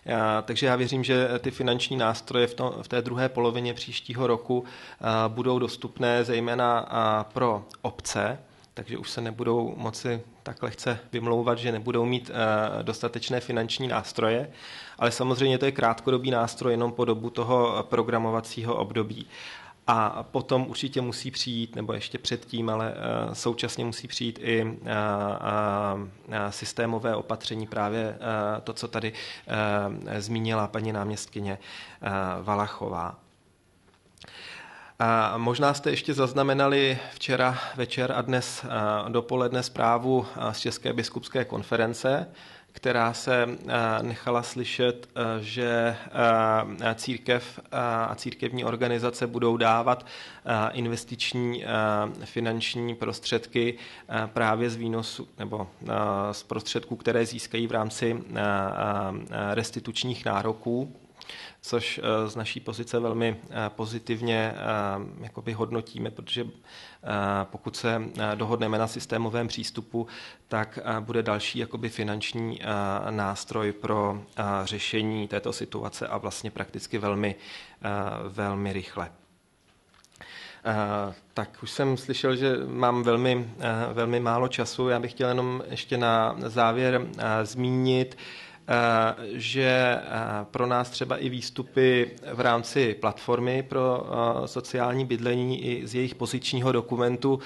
Já, takže já věřím, že ty finanční nástroje v, to, v té druhé polovině příštího roku a, budou dostupné zejména a, pro obce, takže už se nebudou moci tak lehce vymlouvat, že nebudou mít a, dostatečné finanční nástroje, ale samozřejmě to je krátkodobý nástroj jenom po dobu toho programovacího období. A potom určitě musí přijít, nebo ještě předtím, ale uh, současně musí přijít i systémové opatření, právě to, co tady zmínila paní náměstkyně Valachová. A možná jste ještě zaznamenali včera večer a dnes dopoledne zprávu z České biskupské konference, která se nechala slyšet, že církev a církevní organizace budou dávat investiční finanční prostředky právě z výnosu nebo z prostředků, které získají v rámci restitučních nároků což eh, z naší pozice velmi eh, pozitivně eh, jakoby hodnotíme, protože pokud se dohodneme na systémovém přístupu, tak bude další jakoby finanční nástroj pro řešení této situace a vlastně prakticky velmi, velmi rychle. Tak už jsem slyšel, že mám velmi, velmi málo času. Já bych chtěl jenom ještě na závěr zmínit, že eh, pro nás třeba i výstupy v rámci platformy pro eh, sociální bydlení i z jejich pozičního dokumentu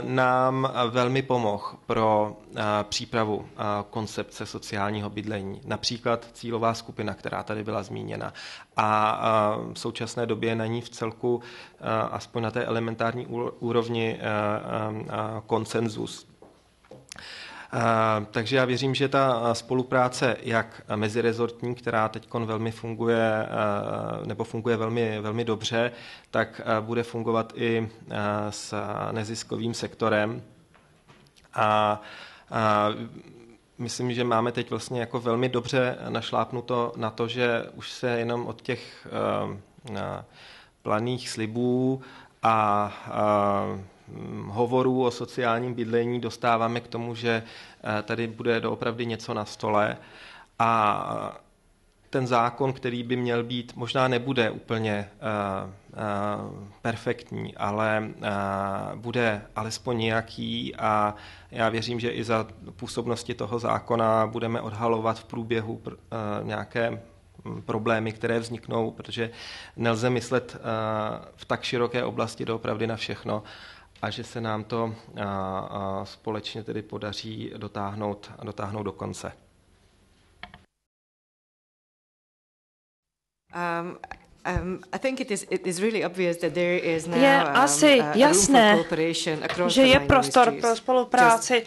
nám velmi pomohl pro přípravu koncepce sociálního bydlení. Například cílová skupina, která tady byla zmíněna. A v současné době na ní v celku, aspoň na té elementární úrovni, konsenzus. Takže já věřím, že ta spolupráce jak mezirezortní, která teď velmi funguje, nebo funguje velmi, velmi dobře, tak bude fungovat i s neziskovým sektorem. A, a myslím, že máme teď vlastně jako velmi dobře našlápnuto na to, že už se jenom od těch planých slibů a, a hovorů o sociálním bydlení dostáváme k tomu, že eh, tady bude doopravdy něco na stole. A ten zákon, který by měl být, možná nebude úplně uh, uh, perfektní, ale uh, bude alespoň nějaký a já věřím, že i za působnosti toho zákona budeme odhalovat v průběhu uh, nějaké hm, problémy, které vzniknou, protože nelze myslet v tak široké oblasti doopravdy na všechno a že se nám to společně tedy podaří dotáhnout, dotáhnout do konce. Um, je asi jasné, že je prostor pro spolupráci.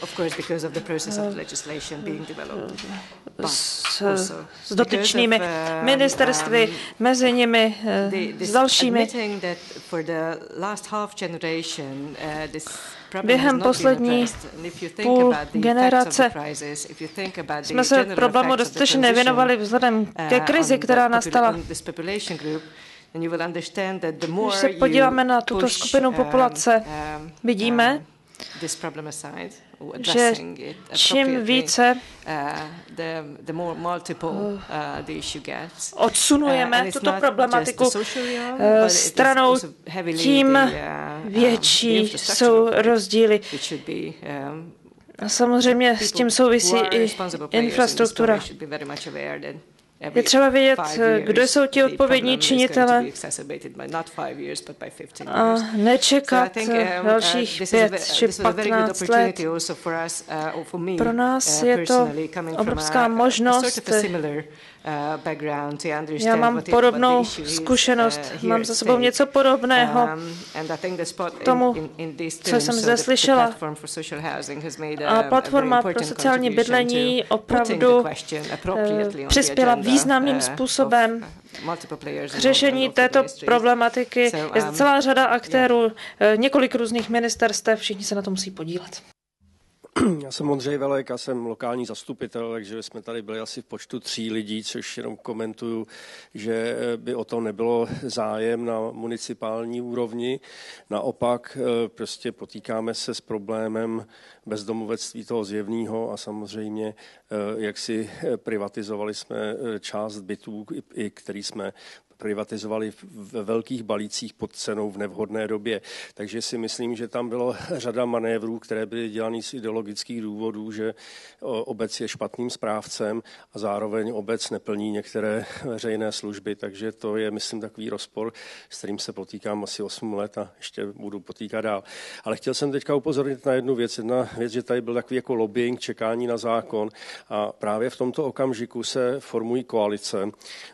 s, s dotyčnými um, ministerstvy, mezi nimi uh, s dalšími. Během poslední půl generace jsme se problému dostatečně nevěnovali vzhledem ke uh, krizi, která nastala. Když se podíváme na tuto skupinu um, populace, um, vidíme, že čím více odsunujeme tuto problematiku eh, stranou, tím větší jsou rozdíly. A samozřejmě s tím souvisí i infrastruktura. Je třeba vědět, kdo jsou ti odpovědní činitele a nečekat um, dalších uh, pět či patnáct let. Uh, Pro nás uh, je to obrovská možnost Uh, Já mám podobnou zkušenost, uh, mám za sebou něco podobného um, tomu, co jsem zde slyšela. A platforma pro sociální bydlení opravdu uh, přispěla významným způsobem k řešení této problematiky. Je celá řada aktérů, několik různých ministerstev, všichni se na to musí podílet. Já jsem Ondřej a jsem lokální zastupitel, takže jsme tady byli asi v počtu tří lidí, což jenom komentuju, že by o to nebylo zájem na municipální úrovni. Naopak eh, prostě potýkáme se s problémem bezdomovectví toho zjevného a samozřejmě, eh, jak si privatizovali jsme část bytů, i který jsme privatizovali ve velkých balících pod cenou v nevhodné době. Takže si myslím, že tam bylo řada manévrů, které byly dělané z ideologických důvodů, že obec je špatným správcem a zároveň obec neplní některé veřejné služby, takže to je, myslím, takový rozpor, s kterým se potýkám asi 8 let a ještě budu potýkat dál. Ale chtěl jsem teďka upozornit na jednu věc. Jedna věc, že tady byl takový jako lobbying, čekání na zákon a právě v tomto okamžiku se formují koalice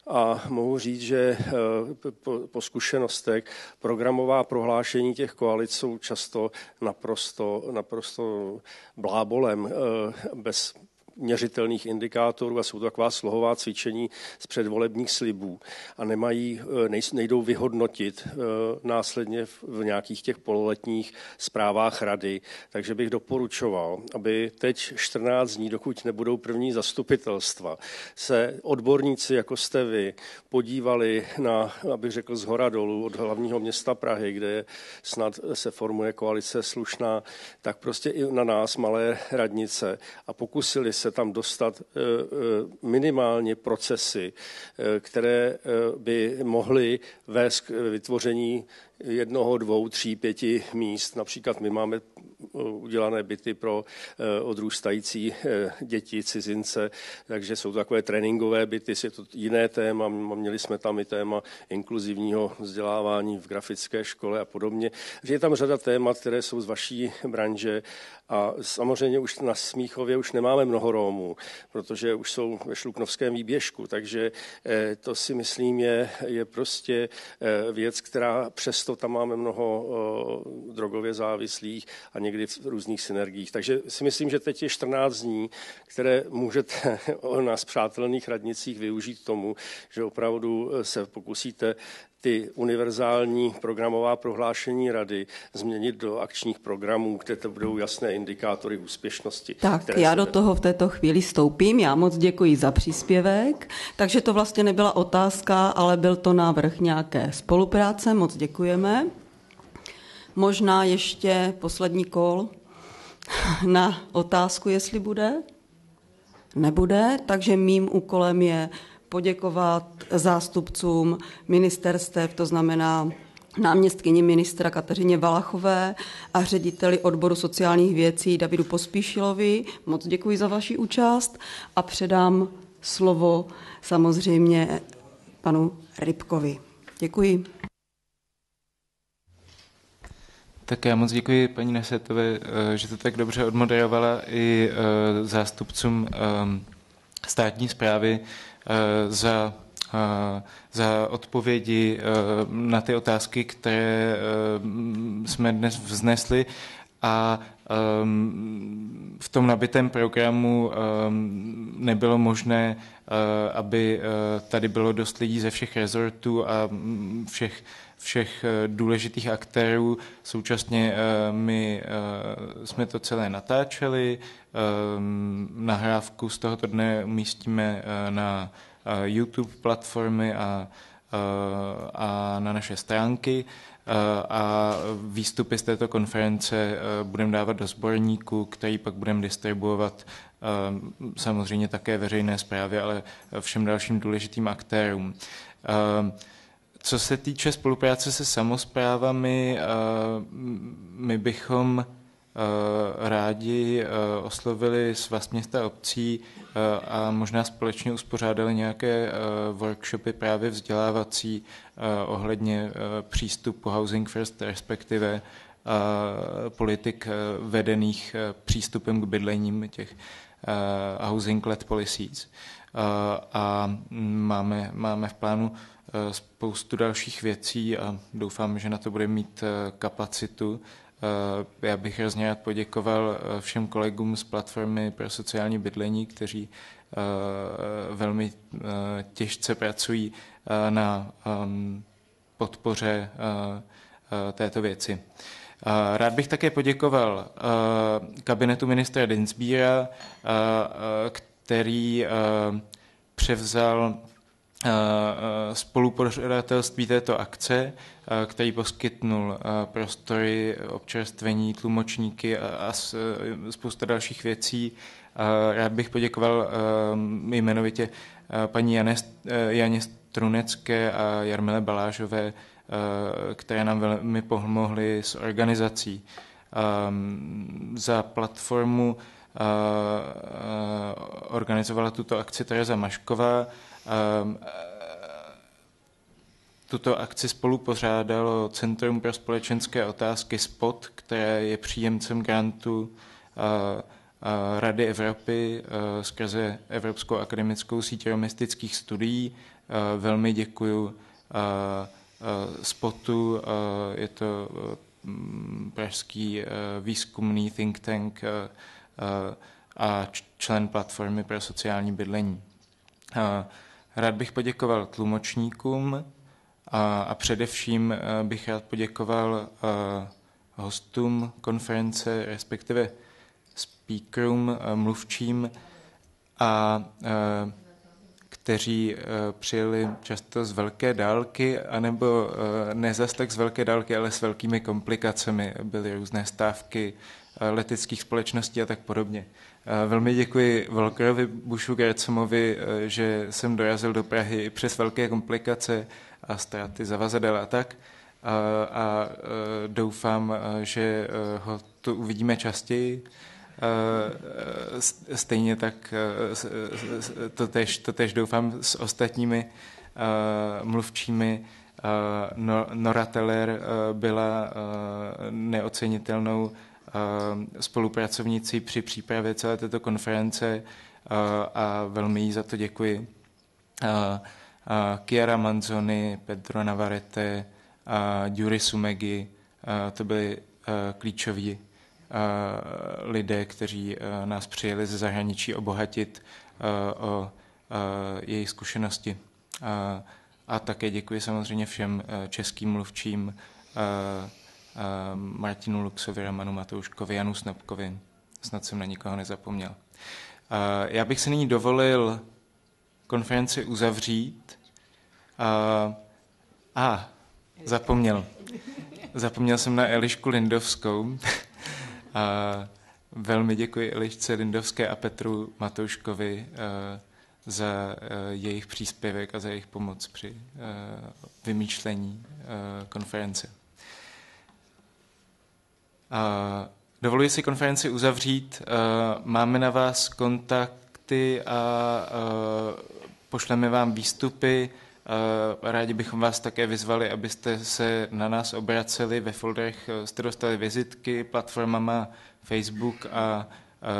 a mohu říct, že Eh, po, zkušenostech programová prohlášení těch koalic jsou často naprosto, naprosto blábolem, eh, bez měřitelných indikátorů a jsou to taková slohová cvičení z předvolebních slibů a nemají, eh, nejdou vyhodnotit eh, následně v nějakých těch pololetních zprávách rady. Takže bych doporučoval, aby teď 14 dní, dokud nebudou první zastupitelstva, se odborníci, jako jste vy, podívali na, abych řekl, z hora dolů od hlavního města Prahy, kde snad se formuje koalice slušná, tak prostě i na nás, malé radnice, a pokusili se se tam dostat eh, eh, minimálně procesy, eh, které by mohly vést k vytvoření jednoho, dvou, tří, pěti míst. Například my máme udělané byty pro odrůstající děti, cizince, takže jsou to takové tréninkové byty, je to jiné téma. Měli jsme tam i téma inkluzivního vzdělávání v grafické škole a podobně. Je tam řada témat, které jsou z vaší branže a samozřejmě už na Smíchově už nemáme mnoho Rómů, protože už jsou ve Šluknovském výběžku, takže eh, to si myslím je, je prostě eh, věc, která přesto tam máme mnoho drogově závislých a někdy v různých synergiích. Takže si myslím, že teď je 14 dní, které můžete o nás přátelných radnicích využít tomu, že opravdu eh, se pokusíte ty univerzální programová prohlášení rady změnit do akčních programů, kde to budou jasné indikátory úspěšnosti. Tak, já do toho v této chvíli stoupím. Já moc děkuji za příspěvek. Takže to vlastně nebyla otázka, ale byl to návrh nějaké spolupráce. Moc děkujeme. Možná ještě poslední kol na otázku, jestli bude. Nebude, takže mým úkolem je poděkovat zástupcům ministerstev, to znamená náměstkyni ministra Kateřině Valachové a řediteli odboru sociálních věcí Davidu Pospíšilovi. Moc děkuji za vaši účast a předám slovo samozřejmě panu Rybkovi. Děkuji. Tak já moc děkuji paní Nesetové, eh, že to tak dobře odmoderovala i eh, zástupcům eh, státní zprávy za, za odpovědi na ty otázky, které jsme dnes vznesli. A v tom nabitém programu nebylo možné, aby tady bylo dost lidí ze všech rezortů a všech všech eh, důležitých aktérů. Současně eh, my eh, jsme to celé natáčeli. Nahrávku z tohoto dne umístíme na YouTube platformy a, a na naše stránky a výstupy z této konference budeme dávat do sborníku, který pak budeme distribuovat samozřejmě také veřejné zprávy, ale všem dalším důležitým aktérům. Co se týče spolupráce se samozprávami, eh, my bychom eh, rádi eh, oslovili s města obcí a možná společně uspořádali nějaké workshopy právě vzdělávací ohledně přístupu Housing First, respektive politik vedených přístupem k bydlením těch housing-led policies. A máme, máme v plánu spoustu dalších věcí a doufám, že na to bude mít eh, kapacitu. Eh, já bych hrozně rád poděkoval všem kolegům z platformy pro sociální bydlení, kteří velmi těžce pracují na ehm, podpoře této věci. Rád bych také poděkoval kabinetu ministra Dinsbíra, který převzal spolupořadatelství této akce, který poskytnul prostory, občerstvení, tlumočníky a spousta dalších věcí. Rád bych poděkoval jmenovitě paní Janě Strunecké a Jarmile Balážové, které nám velmi pomohly s organizací. Za platformu organizovala tuto akci Tereza Mašková. Tuto akci spolu pořádalo Centrum pro společenské otázky SPOT, které je příjemcem grantu Rady Evropy skrze Evropskou akademickou síť romistických studií. Velmi děkuju Spotu, je to pražský výzkumný think tank a člen platformy pro sociální bydlení. Rád bych poděkoval tlumočníkům a, a především bych rád poděkoval hostům konference, respektive speakerům, mluvčím a kteří přijeli často z velké dálky, anebo ne zas tak z velké dálky, ale s velkými komplikacemi. Byly různé stávky leteckých společností a tak podobně. Velmi děkuji Volkerovi Bušu Gercomovi, že jsem dorazil do Prahy přes velké komplikace a ztráty zavazadel a tak. A, a doufám, že ho tu uvidíme častěji. Stejně tak to tež, to tež doufám s ostatními mluvčími. Nora Teller byla neocenitelnou spolupracovníci při přípravě celé této konference a velmi jí za to děkuji. Chiara Manzoni, Pedro Navarrete Yuri Sumegi, to byli klíčoví lidé, kteří nás přijeli ze zahraničí obohatit o jejich zkušenosti. A také děkuji samozřejmě všem českým mluvčím, Martinu Luxovi, Romanu Matouškovi, Janu Snapkovi. Snad jsem na nikoho nezapomněl. Já bych se nyní dovolil konferenci uzavřít. A, a zapomněl. Zapomněl jsem na Elišku Lindovskou. a velmi děkuji Elišce Lindovské a Petru Matouškovi za jejich příspěvek a za jejich pomoc při vymýšlení konference. Dovoluji si konferenci uzavřít. Máme na vás kontakty a pošleme vám výstupy. Rádi bychom vás také vyzvali, abyste se na nás obraceli. Ve folderech jste dostali vizitky, platforma má Facebook a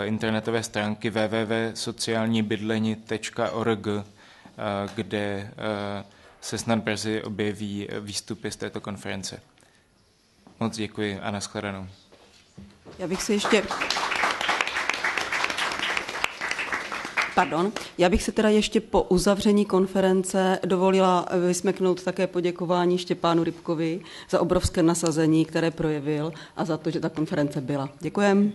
internetové stránky www.sociálníbydleni.org, kde se snad brzy objeví výstupy z této konference. Moc děkuji a nashledanou. Já bych se ještě... Pardon, já bych se teda ještě po uzavření konference dovolila vysmeknout také poděkování Štěpánu Rybkovi za obrovské nasazení, které projevil a za to, že ta konference byla. Děkujem.